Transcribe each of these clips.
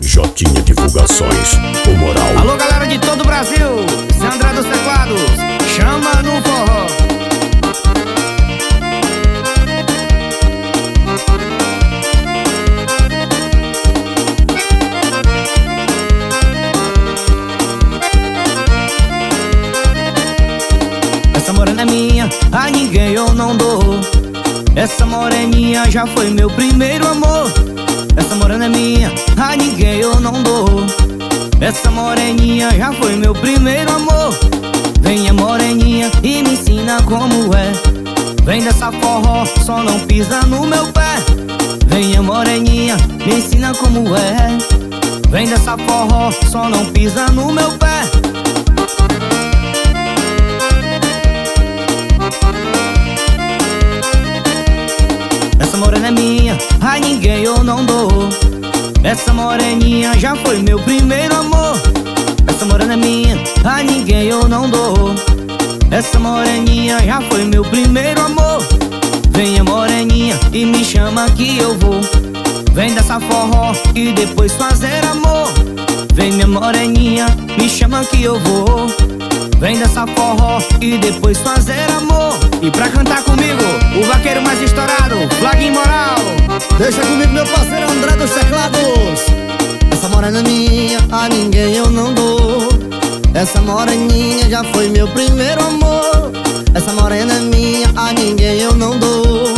Jotinha Divulgações, o moral. Alô, galera de todo o Brasil, esse André dos Teclados, chama no forró. Essa morena é minha, a ninguém eu não dou. Essa moreninha já foi meu primeiro amor. Essa morena é minha, a ninguém eu não dou. Essa moreninha já foi meu primeiro amor. Venha moreninha e me ensina como é. Vem dessa forró, só não pisa no meu pé. Venha moreninha, me ensina como é. Vem dessa forró, só não pisa no meu pé. Essa morena é minha, a ninguém eu não dou. Essa moreninha já foi meu primeiro amor. Essa morena é minha, a ninguém eu não dou. Essa moreninha já foi meu primeiro amor. Venha moreninha e me chama que eu vou. Vem dessa forró e depois fazer amor. Vem minha moreninha, me chama que eu vou. Vem dessa forró e depois fazer amor. E pra cantar comigo, o vaqueiro mais estourado, Flag Moral. Deixa comigo meu parceiro André dos Teclados. Essa morena é minha, a ninguém eu não dou. Essa moreninha já foi meu primeiro amor. Essa morena é minha, a ninguém eu não dou.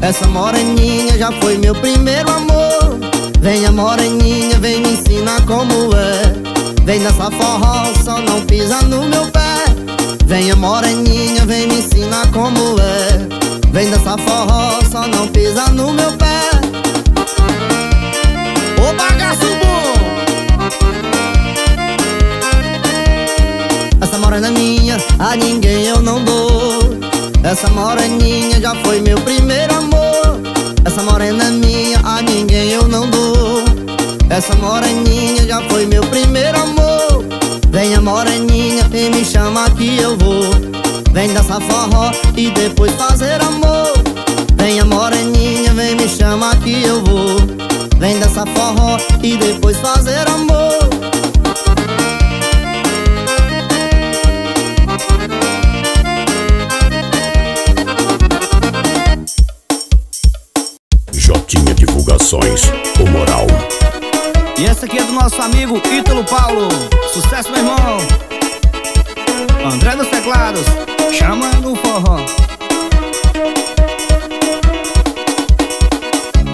Essa moreninha já foi meu primeiro amor. Venha moreninha, vem me ensinar como é Vem nessa forró, só não pisa no meu pé. Venha moreninha, vem me ensinar como é. Vem dessa forró, só não pisa no meu pé. Ô bagaço bom! Essa morena é minha, a ninguém eu não dou. Essa moreninha já foi meu primeiro amor. Essa morena é minha, a ninguém eu não dou Essa moreninha já foi meu primeiro amor. Venha moreninha e me chama que eu vou. Vem dançar forró e depois fazer amor. Venha moreninha, vem me chama que eu vou. Vem dançar forró e depois fazer amor. Jotinha Divulgações, essa aqui é do nosso amigo Ítalo Paulo. Sucesso, meu irmão. André dos Teclados, chama no forró.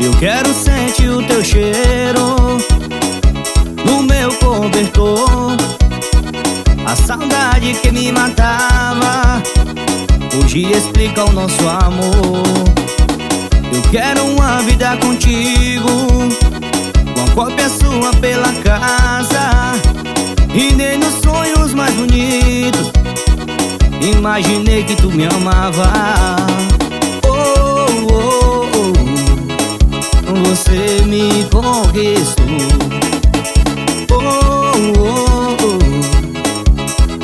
Eu quero sentir o teu cheiro no meu cobertor. A saudade que me matava hoje explica o nosso amor. Eu quero uma vida contigo. Uma cópia sua pela casa E nem nos sonhos mais bonitos Imaginei que tu me amava oh, oh, oh. Você me conquistou oh, oh, oh.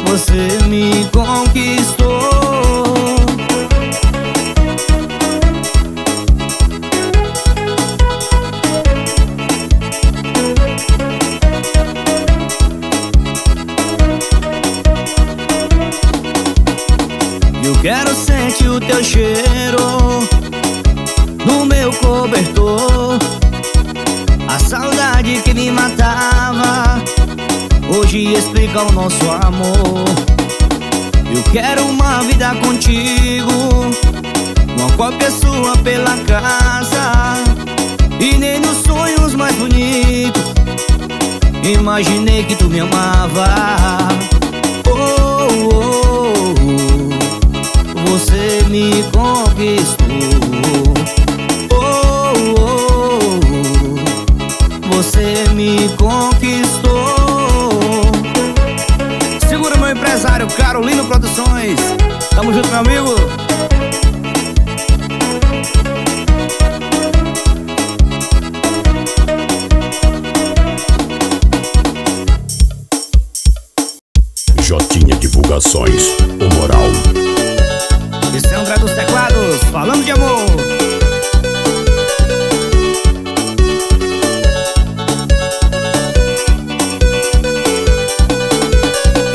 Você me conquistou Imaginei que tu me amava. Oh, oh, oh. Você me conquistou. Oh, oh, oh. Você me conquistou. Segura meu empresário Carolino Produções. Tamo junto, meu amigo. Jotinha Divulgações, o Moral. Alessandra dos Teclados, falando de amor.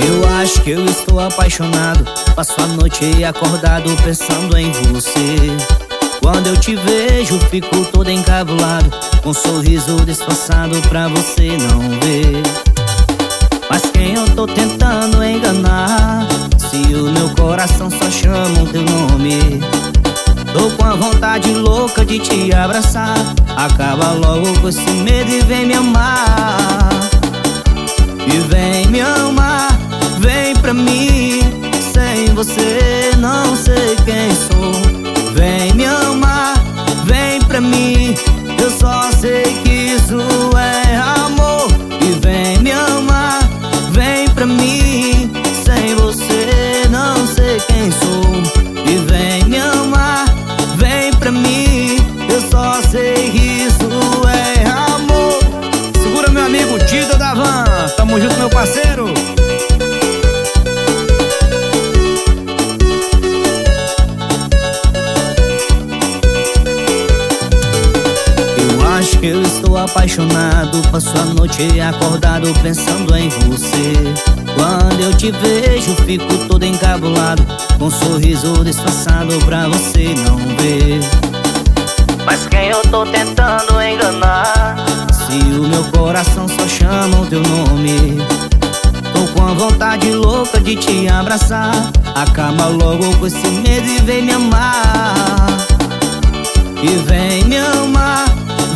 Eu acho que eu estou apaixonado. Passo a noite acordado pensando em você. Quando eu te vejo, fico todo encabulado. Com um sorriso disfarçado pra você não ver quem eu tô tentando enganar. Se o meu coração só chama o teu nome. Tô com a vontade louca de te abraçar. Acaba logo com esse medo e vem me amar. E vem me amar, vem pra mim. Sem você não sei quem sou. Vem me amar, vem pra mim. Eu só sei que isso parceiro. Eu acho que eu estou apaixonado. Passo a noite acordado pensando em você. Quando eu te vejo fico todo encabulado. Com um sorriso disfarçado pra você não ver. Mas quem eu tô tentando enganar Se o meu coração só chama o teu nome. Tô com a vontade louca de te abraçar. Acaba logo com esse medo e vem me amar. E vem me amar,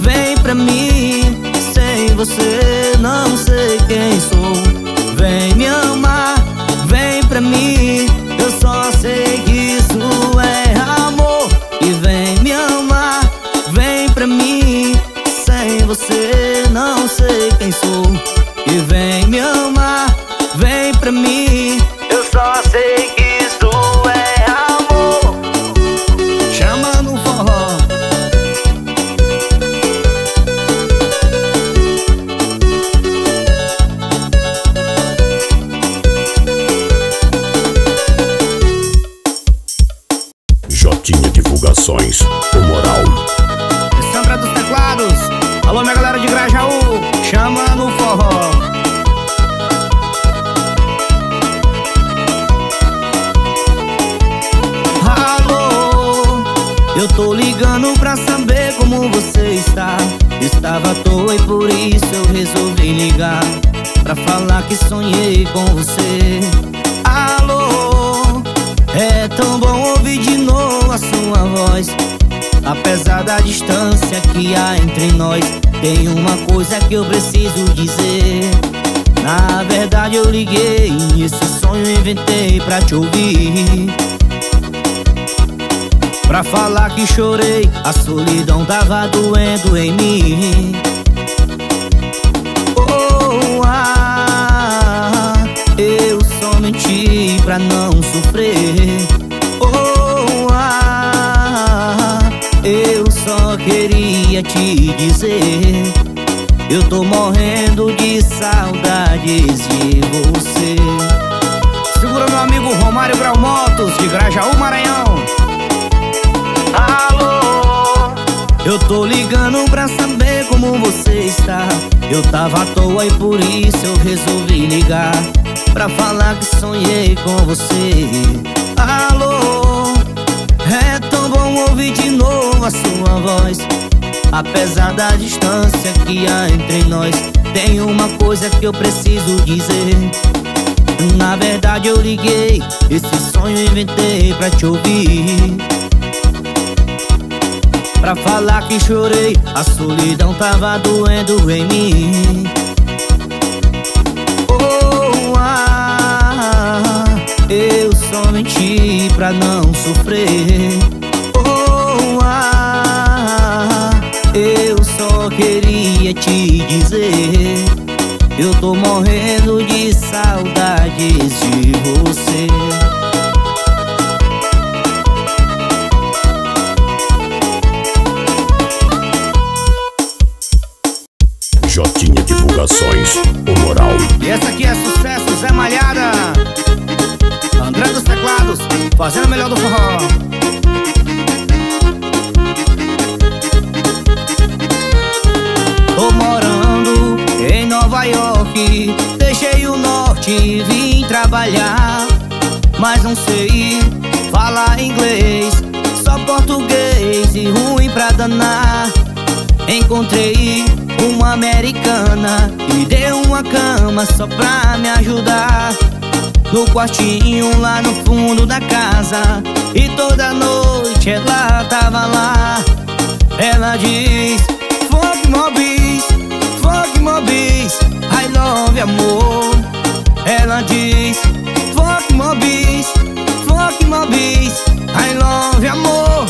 vem pra mim. Sem você não sei quem sou. Vem me amar, vem pra mim. Eu só sei que não sei quem sou. E vem me amar, vem pra mim Apesar da distância que há entre nós Tem uma coisa que eu preciso dizer. Na verdade eu liguei esse sonho inventei pra te ouvir. Pra falar que chorei, a solidão tava doendo em mim. Oh, ah, eu só menti pra não sofrer só queria te dizer Eu tô morrendo de saudades de você. Segura meu amigo Romário Grau Motos De Grajaú, Maranhão. Alô, eu tô ligando pra saber como você está. Eu tava à toa e por isso eu resolvi ligar Pra falar que sonhei com você. Alô, é bom ouvir de novo a sua voz. Apesar da distância que há entre nós Tem uma coisa que eu preciso dizer. Na verdade eu liguei, esse sonho inventei pra te ouvir. Pra falar que chorei, a solidão tava doendo em mim. Oh, ah, eu só menti pra não sofrer Eu só queria te dizer Eu tô morrendo de saudades de você. Jotinha Divulgações, o Moral. E essa aqui é sucesso, Zé Malhada. André dos Teclados Fazendo o melhor do forró trabalhar Mas não sei falar inglês. Só português e ruim pra danar. Encontrei uma americana E deu uma cama só pra me ajudar. No quartinho lá no fundo da casa E toda noite ela tava lá. Ela diz Fuck mobis, fuck mobis I love amor Ela diz Fuck mobis, fuck mobis I love amor.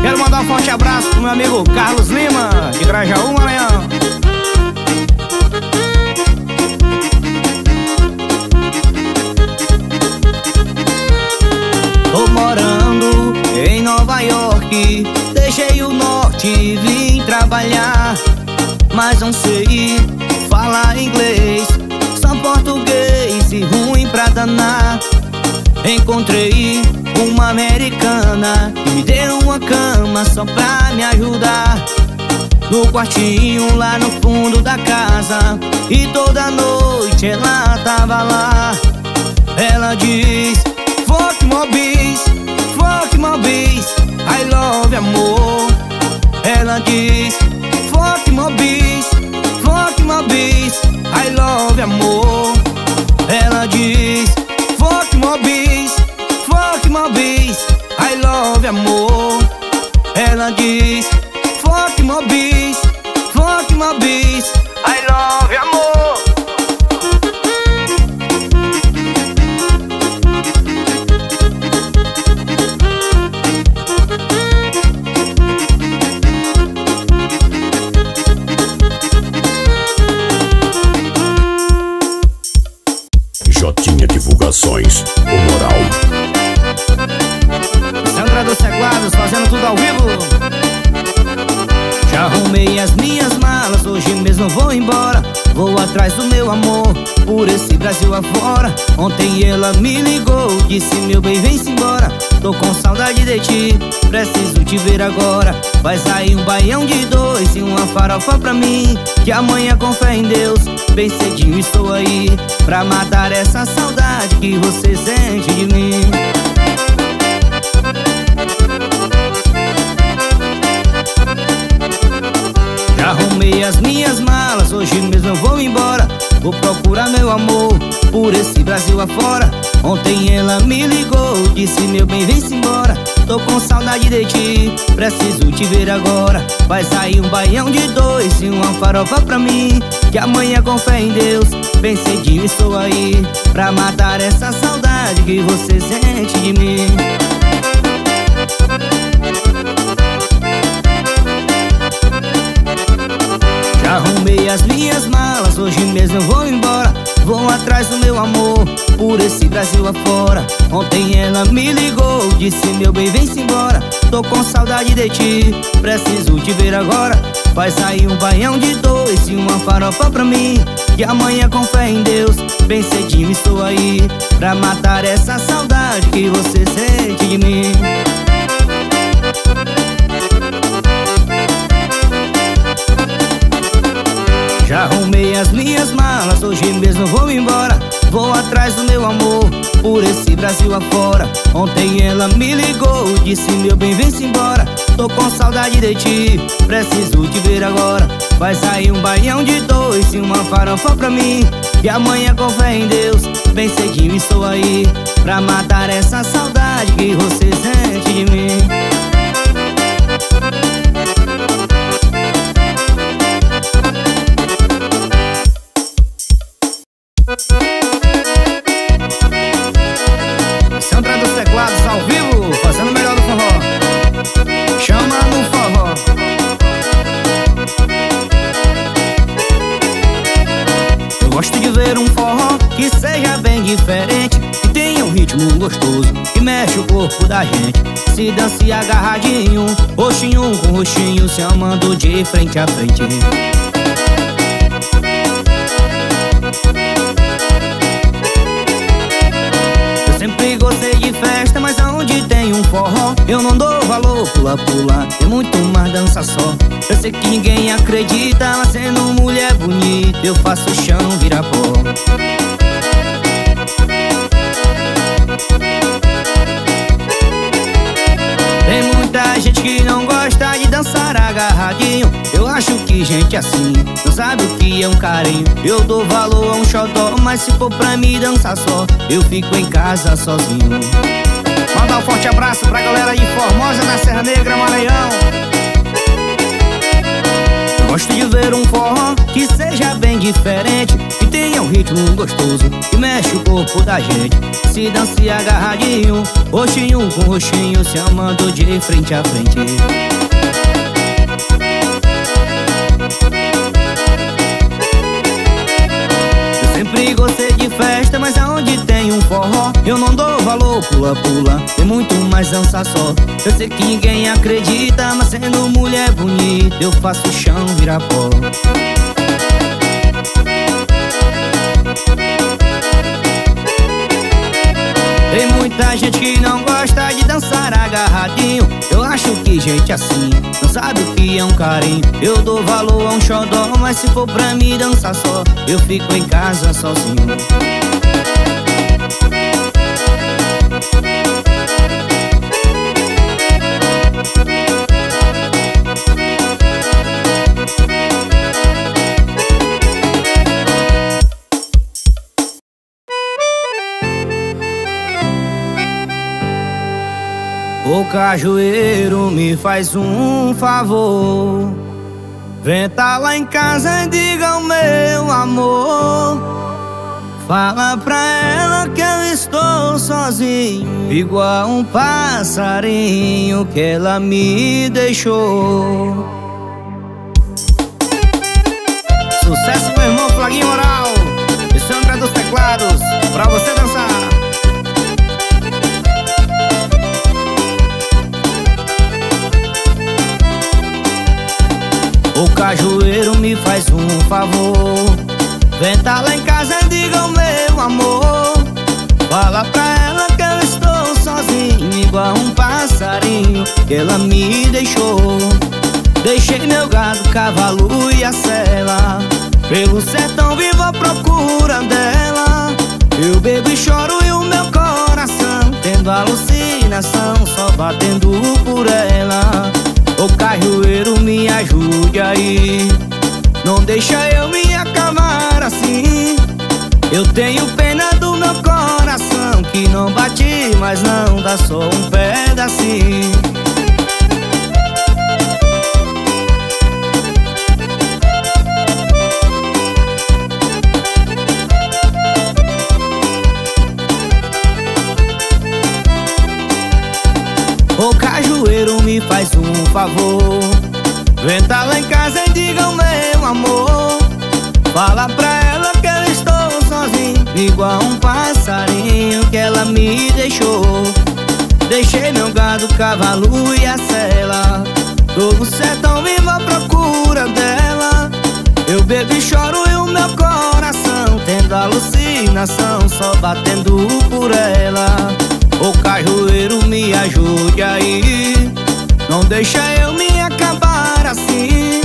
Quero mandar um forte abraço pro meu amigo Carlos Lima, de Grajaú, Maranhão Tô morando em Nova York Deixei o norte e vim trabalhar Mas não sei inglês Só português e ruim pra danar. Encontrei uma americana E me deu uma cama só pra me ajudar. No quartinho lá no fundo da casa E toda noite ela tava lá. Ela diz Fuck mobis, fuck mobis I love amor. Ela diz fuck mobis I love amor. Ela diz Fuck mobis, fuck mobis I love amor. Ela diz Divulgações, o Moral. Sandra dos Teclados, fazendo tudo ao vivo. Já arrumei as minhas malas, hoje mesmo vou embora. Vou atrás do meu amor, por esse Brasil afora. Ontem ela me ligou, disse meu bem vem-se embora Tô com saudade de ti, preciso te ver agora. Vai sair um baião de dois e uma farofa pra mim. Que amanhã com fé em Deus, bem cedinho estou aí. Pra matar essa saudade que você sente de mim. Já arrumei as minhas malas, hoje mesmo eu vou embora. Vou procurar meu amor por esse Brasil afora Ontem ela me ligou, disse meu bem vem-se embora. Tô com saudade de ti, preciso te ver agora. Vai sair um baião de dois e uma farofa pra mim Que amanhã com fé em Deus, bem cedinho estou aí Pra matar essa saudade que você sente de mim. Já arrumei as minhas malas, hoje mesmo eu vou embora Vou atrás do meu amor, por esse Brasil afora. Ontem ela me ligou, disse meu bem vem-se embora. Tô com saudade de ti, preciso te ver agora. Vai sair um baião de dois e uma farofa pra mim. Que amanhã com fé em Deus, bem cedinho estou aí Pra matar essa saudade que você sente de mim Já arrumei as minhas malas, hoje mesmo vou embora. Vou atrás do meu amor, por esse Brasil afora. Ontem ela me ligou, disse meu bem vem-se embora. Tô com saudade de ti, preciso te ver agora. Vai sair um baião de dois e uma farofa pra mim. E amanhã com fé em Deus, bem cedinho estou aí Pra matar essa saudade que você sente de mim ritmo gostoso Que mexe o corpo da gente. Se dance agarradinho Roxinho com roxinho Se amando de frente a frente. Eu sempre gostei de festa Mas aonde tem um forró Eu não dou valor, pula, pula É muito mais dança só. Eu sei que ninguém acredita Mas sendo mulher bonita Eu faço o chão virar gente assim. Não sabe o que é um carinho. Eu dou valor a um xodó Mas se for pra mim dançar só Eu fico em casa sozinho. Mandar um forte abraço pra galera de Formosa na Serra Negra, Maranhão. Gosto de ver um forró que seja bem diferente Que tenha um ritmo gostoso que mexe o corpo da gente. Se dance agarradinho, roxinho com roxinho Se amando de frente a frente sempre gostei de festa, mas aonde tem um forró Eu não dou valor, pula, pula, tem muito mais dança só. Eu sei que ninguém acredita, mas sendo mulher bonita Eu faço o chão virar pó muita gente que não gosta de dançar agarradinho. Eu acho que gente assim não sabe o que é um carinho. Eu dou valor a um xodó, mas se for pra mim dançar só Eu fico em casa sozinho O cajueiro me faz um favor. Vem tá lá em casa e diga o meu amor. Fala pra ela que eu estou sozinho Igual um passarinho que ela me deixou. Sucesso meu irmão Flaguinho Oral Esse é o André dos Teclados Pra você cajueiro me faz um favor. Vem tá lá em casa e diga o meu amor. Fala pra ela que eu estou sozinho Igual um passarinho que ela me deixou. Deixei meu gado, cavalo e a cela Pelo sertão vivo à procura dela. Eu bebo e choro e o meu coração Tendo alucinação, só batendo por ela Ô cajueiro me ajude aí. Não deixa eu me acabar assim. Eu tenho pena do meu coração Que não bate, mas não dá só um pedacinho favor. Vem lá em casa e diga o meu amor. Fala pra ela que eu estou sozinho Igual um passarinho que ela me deixou. Deixei meu gado, cavalo e a cela. Todo sertão vivo à procura dela. Eu bebo e choro e o meu coração Tendo alucinação, só batendo por ela. Ô cajueiro me ajude aí Não deixa eu me acabar assim.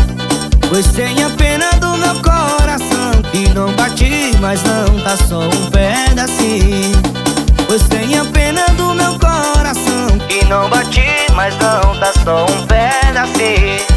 Pois tenha pena do meu coração Que não bate, mas não tá só um pedacinho. Pois tenha pena do meu coração Que não bate, mas não tá só um pedacinho